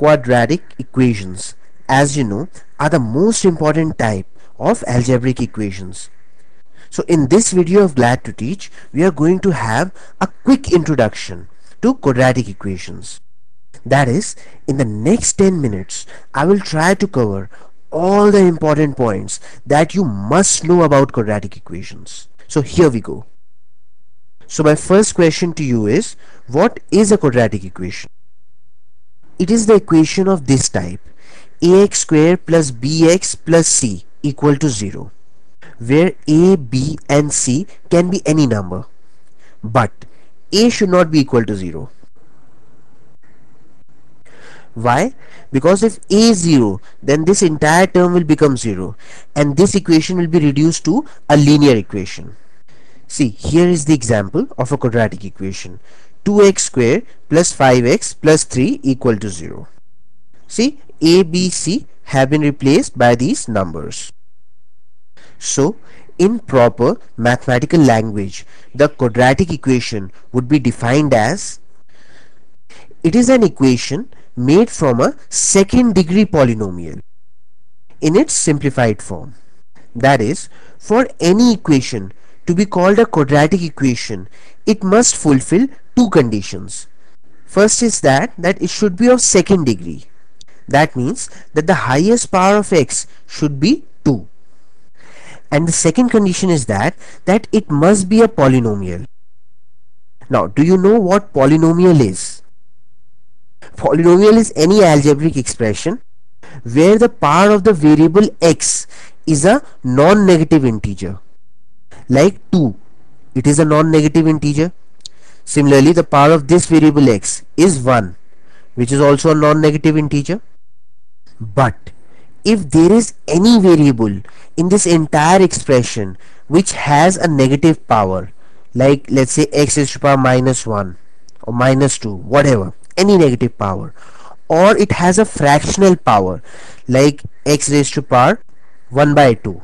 quadratic equations, as you know, are the most important type of algebraic equations. So in this video of Glad to Teach, we are going to have a quick introduction to quadratic equations. That is, in the next 10 minutes, I will try to cover all the important points that you must know about quadratic equations. So here we go. So my first question to you is, what is a quadratic equation? It is the equation of this type, ax square plus bx plus c equal to 0, where a, b and c can be any number, but a should not be equal to 0 why? Because if a is 0 then this entire term will become 0 and this equation will be reduced to a linear equation. See here is the example of a quadratic equation 2x square plus 5x plus 3 equal to 0 see a b c have been replaced by these numbers so in proper mathematical language the quadratic equation would be defined as it is an equation made from a second degree polynomial in its simplified form. That is, for any equation to be called a quadratic equation, it must fulfill two conditions. First is that, that it should be of second degree. That means that the highest power of x should be 2. And the second condition is that, that it must be a polynomial. Now, do you know what polynomial is? Polynomial is any algebraic expression where the power of the variable x is a non-negative integer. Like 2, it is a non-negative integer. Similarly, the power of this variable x is 1, which is also a non-negative integer. But if there is any variable in this entire expression which has a negative power, like let's say x is to power minus 1 or minus 2, whatever, any negative power or it has a fractional power like x raised to power 1 by 2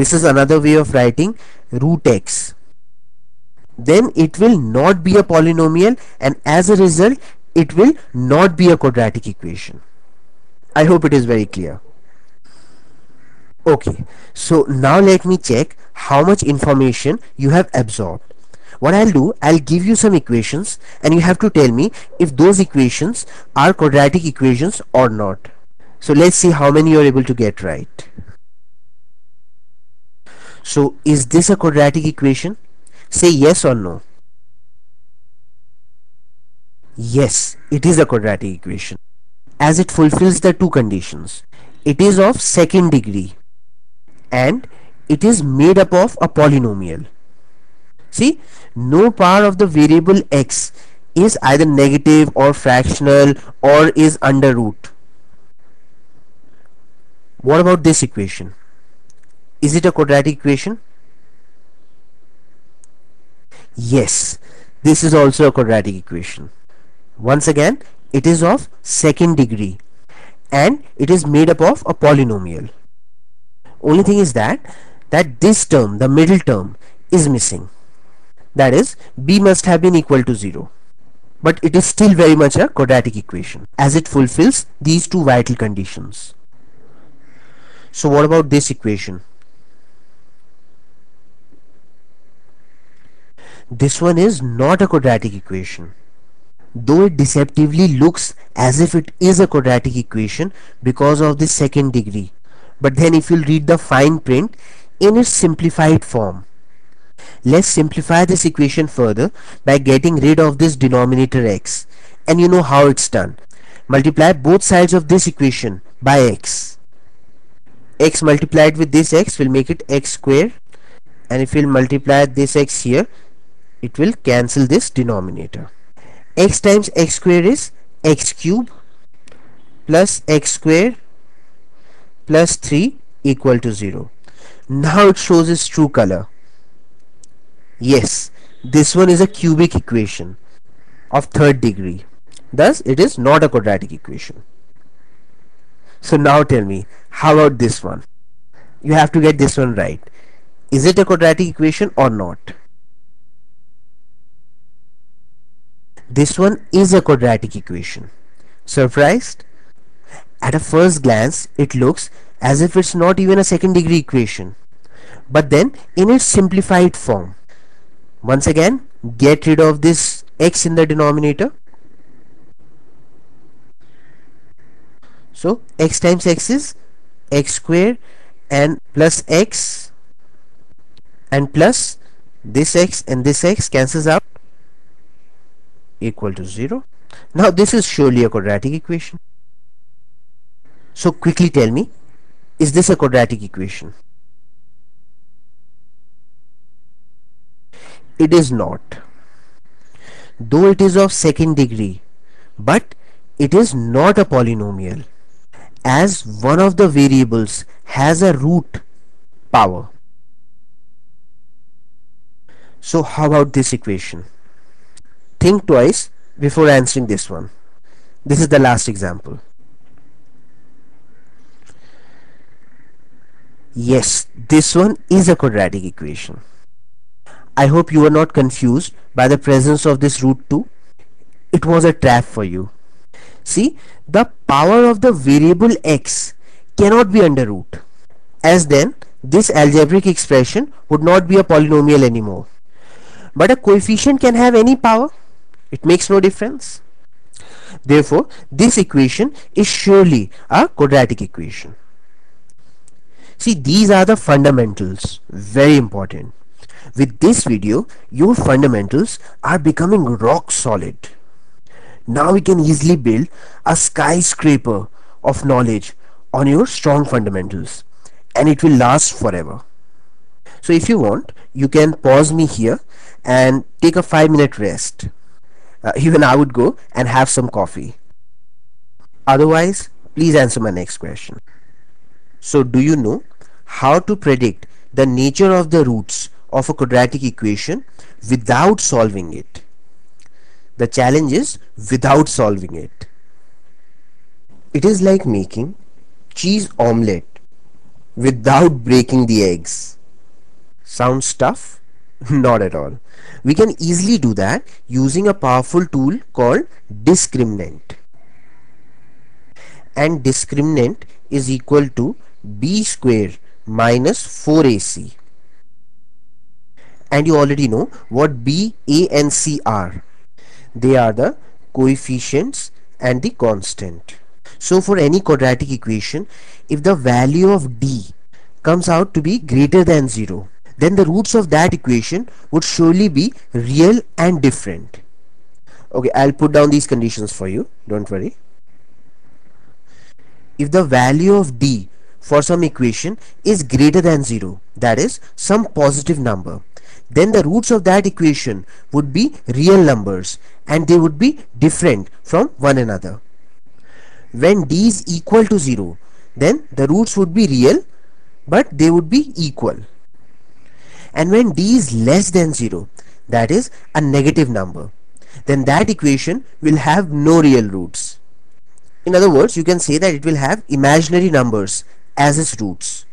this is another way of writing root x then it will not be a polynomial and as a result it will not be a quadratic equation. I hope it is very clear. Okay so now let me check how much information you have absorbed. What I'll do I'll give you some equations and you have to tell me if those equations are quadratic equations or not. So let's see how many you're able to get right. So is this a quadratic equation say yes or no yes it is a quadratic equation as it fulfills the two conditions it is of second degree and it is made up of a polynomial See, no power of the variable x is either negative or fractional or is under root. What about this equation? Is it a quadratic equation? Yes, this is also a quadratic equation. Once again, it is of second degree and it is made up of a polynomial. Only thing is that that this term, the middle term, is missing. That is b must have been equal to 0 but it is still very much a quadratic equation as it fulfills these two vital conditions. So what about this equation this one is not a quadratic equation though it deceptively looks as if it is a quadratic equation because of the second degree but then if you read the fine print in its simplified form Let's simplify this equation further by getting rid of this denominator x. And you know how it's done. Multiply both sides of this equation by x. x multiplied with this x will make it x square and if we'll multiply this x here it will cancel this denominator. x times x square is x cube plus x square plus 3 equal to 0. Now it shows its true color. Yes, this one is a cubic equation of third degree. Thus, it is not a quadratic equation. So now tell me, how about this one? You have to get this one right. Is it a quadratic equation or not? This one is a quadratic equation. Surprised? At a first glance, it looks as if it's not even a second degree equation. But then, in its simplified form, once again, get rid of this x in the denominator. So, x times x is x square and plus x and plus this x and this x cancels out equal to 0 now this is surely a quadratic equation. So quickly tell me is this a quadratic equation? It is not. Though it is of second degree but it is not a polynomial as one of the variables has a root power. So how about this equation think twice before answering this one. This is the last example. Yes this one is a quadratic equation. I hope you are not confused by the presence of this root 2 it was a trap for you. See the power of the variable x cannot be under root as then this algebraic expression would not be a polynomial anymore. But a coefficient can have any power it makes no difference. Therefore this equation is surely a quadratic equation. See these are the fundamentals. Very important. With this video your fundamentals are becoming rock solid. Now we can easily build a skyscraper of knowledge on your strong fundamentals and it will last forever. So if you want you can pause me here and take a five minute rest uh, even I would go and have some coffee. Otherwise, please answer my next question. So do you know how to predict the nature of the roots of a quadratic equation without solving it? The challenge is without solving it. It is like making cheese omelette without breaking the eggs. Sounds tough? Not at all. We can easily do that using a powerful tool called discriminant. And discriminant is equal to b square minus 4ac. And you already know what b, a and c are. They are the coefficients and the constant. So for any quadratic equation, if the value of d comes out to be greater than 0, then the roots of that equation would surely be real and different. Okay I'll put down these conditions for you. Don't worry. If the value of d for some equation is greater than 0 that is some positive number then the roots of that equation would be real numbers and they would be different from one another. When d is equal to 0 then the roots would be real but they would be equal and when d is less than 0 that is a negative number then that equation will have no real roots. In other words you can say that it will have imaginary numbers as its roots.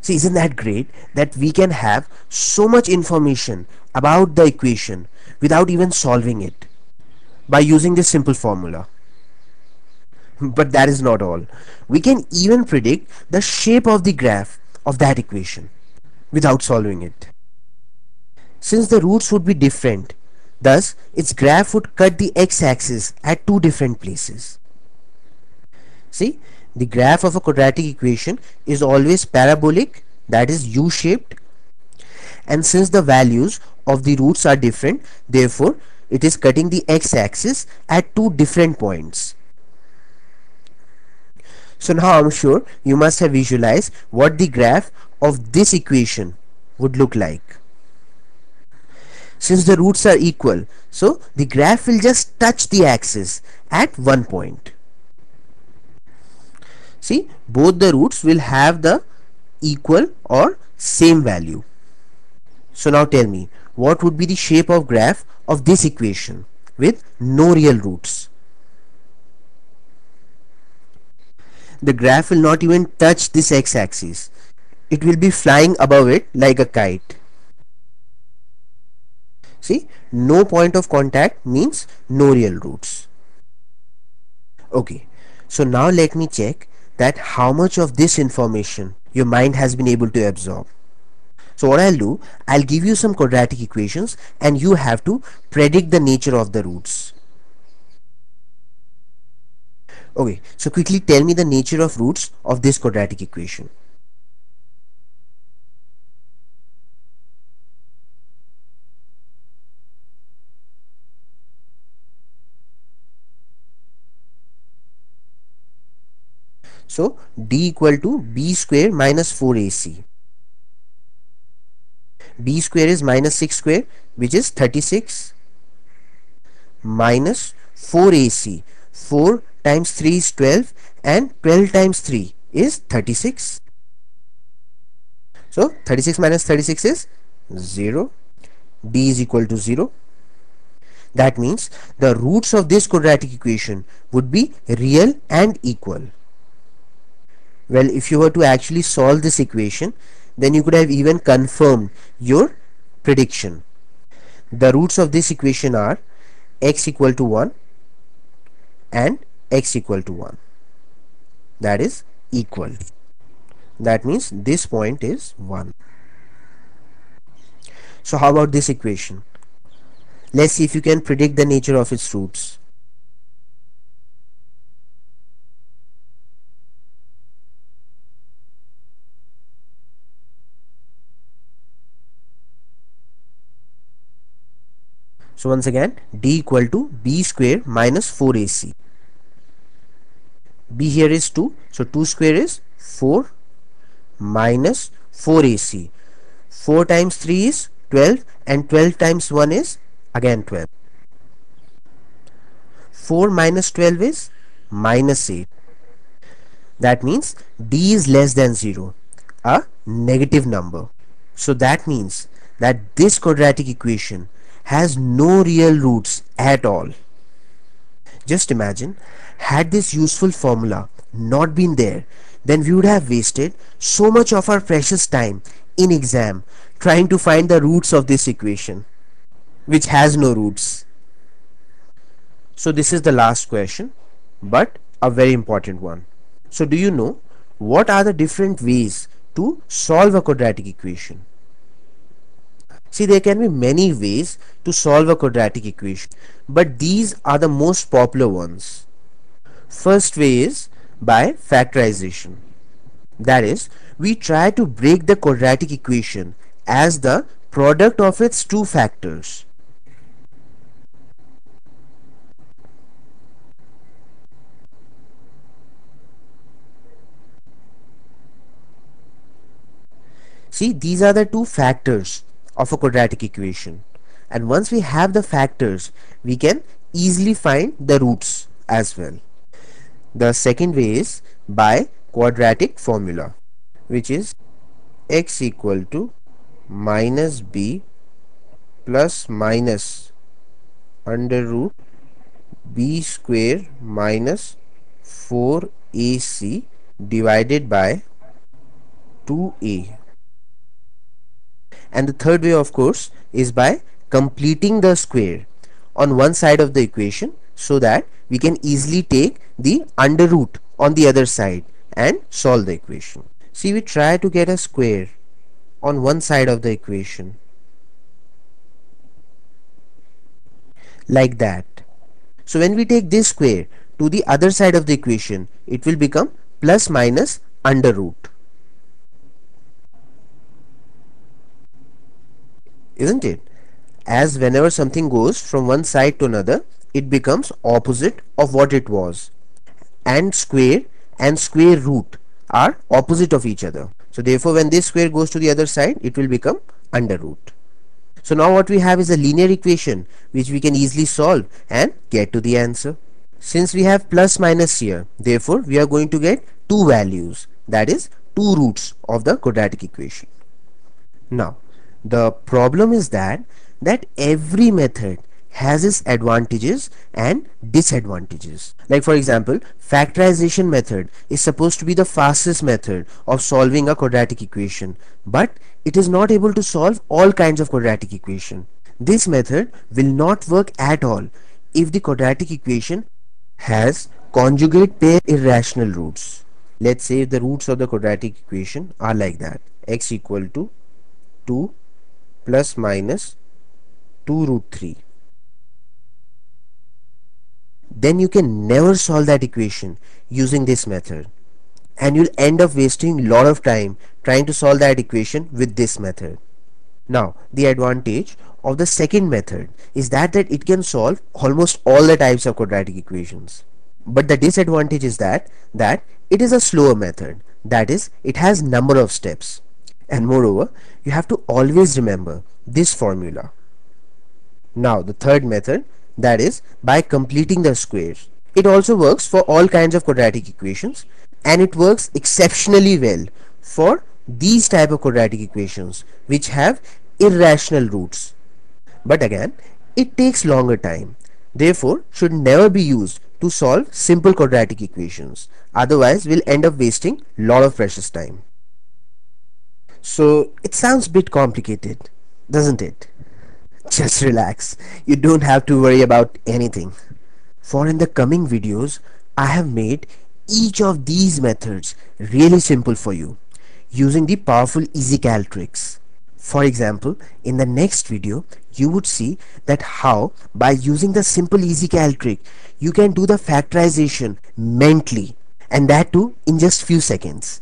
See isn't that great that we can have so much information about the equation without even solving it by using this simple formula? But that is not all. We can even predict the shape of the graph of that equation without solving it. Since the roots would be different, thus its graph would cut the x-axis at two different places. See, the graph of a quadratic equation is always parabolic, that is u-shaped, and since the values of the roots are different, therefore it is cutting the x-axis at two different points. So now I'm sure you must have visualized what the graph of this equation would look like. Since the roots are equal, so the graph will just touch the axis at one point. See, both the roots will have the equal or same value. So now tell me, what would be the shape of graph of this equation with no real roots? The graph will not even touch this x-axis it will be flying above it like a kite see no point of contact means no real roots Okay, so now let me check that how much of this information your mind has been able to absorb. So what I'll do, I'll give you some quadratic equations and you have to predict the nature of the roots. Okay, so quickly tell me the nature of roots of this quadratic equation. So d equal to b square minus 4ac. b square is minus 6 square which is 36 minus 4ac. 4 times 3 is 12 and 12 times 3 is 36. So 36 minus 36 is 0. d is equal to 0. That means the roots of this quadratic equation would be real and equal. Well, if you were to actually solve this equation, then you could have even confirmed your prediction. The roots of this equation are x equal to 1 and x equal to 1. That is equal. That means this point is 1. So how about this equation? Let's see if you can predict the nature of its roots. So once again d equal to b square minus 4ac. b here is 2 so 2 square is 4 minus 4ac. 4 times 3 is 12 and 12 times 1 is again 12. 4 minus 12 is minus 8. That means d is less than 0 a negative number. So that means that this quadratic equation has no real roots at all. Just imagine, had this useful formula not been there, then we would have wasted so much of our precious time in exam trying to find the roots of this equation, which has no roots. So this is the last question, but a very important one. So do you know what are the different ways to solve a quadratic equation? See, there can be many ways to solve a quadratic equation, but these are the most popular ones. First way is by factorization. That is, we try to break the quadratic equation as the product of its two factors. See, these are the two factors of a quadratic equation and once we have the factors we can easily find the roots as well. The second way is by quadratic formula which is x equal to minus b plus minus under root b square minus 4ac divided by 2a and the third way of course is by completing the square on one side of the equation so that we can easily take the under root on the other side and solve the equation. See we try to get a square on one side of the equation like that. So when we take this square to the other side of the equation it will become plus minus under root. Isn't it? As whenever something goes from one side to another, it becomes opposite of what it was. And square and square root are opposite of each other. So therefore when this square goes to the other side, it will become under root. So now what we have is a linear equation which we can easily solve and get to the answer. Since we have plus minus here, therefore we are going to get two values that is two roots of the quadratic equation. Now the problem is that that every method has its advantages and disadvantages. Like for example, factorization method is supposed to be the fastest method of solving a quadratic equation, but it is not able to solve all kinds of quadratic equation. This method will not work at all if the quadratic equation has conjugate pair irrational roots. Let's say the roots of the quadratic equation are like that. x equal to 2 plus minus 2 root 3. Then you can never solve that equation using this method and you'll end up wasting lot of time trying to solve that equation with this method. Now the advantage of the second method is that, that it can solve almost all the types of quadratic equations. But the disadvantage is that that it is a slower method that is it has number of steps and moreover you have to always remember this formula. Now the third method that is by completing the squares. It also works for all kinds of quadratic equations and it works exceptionally well for these type of quadratic equations which have irrational roots. But again, it takes longer time. Therefore, should never be used to solve simple quadratic equations. Otherwise, we'll end up wasting lot of precious time. So, it sounds bit complicated, doesn't it? Just relax. You don't have to worry about anything. For in the coming videos, I have made each of these methods really simple for you using the powerful EasyCal tricks. For example, in the next video, you would see that how by using the simple EasyCal trick, you can do the factorization mentally and that too in just few seconds.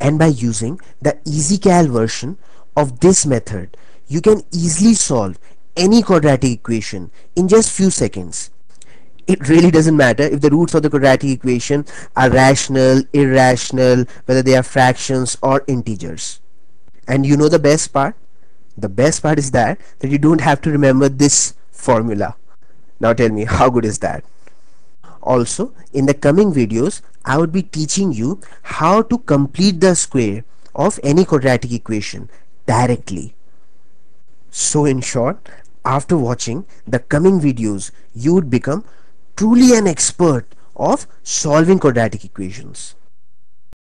And by using the EasyCal version of this method, you can easily solve any quadratic equation in just few seconds it really doesn't matter if the roots of the quadratic equation are rational, irrational, whether they are fractions or integers. And you know the best part? The best part is that, that you don't have to remember this formula. Now tell me, how good is that? Also, in the coming videos, I would be teaching you how to complete the square of any quadratic equation directly. So in short, after watching the coming videos, you would become truly an expert of solving quadratic equations.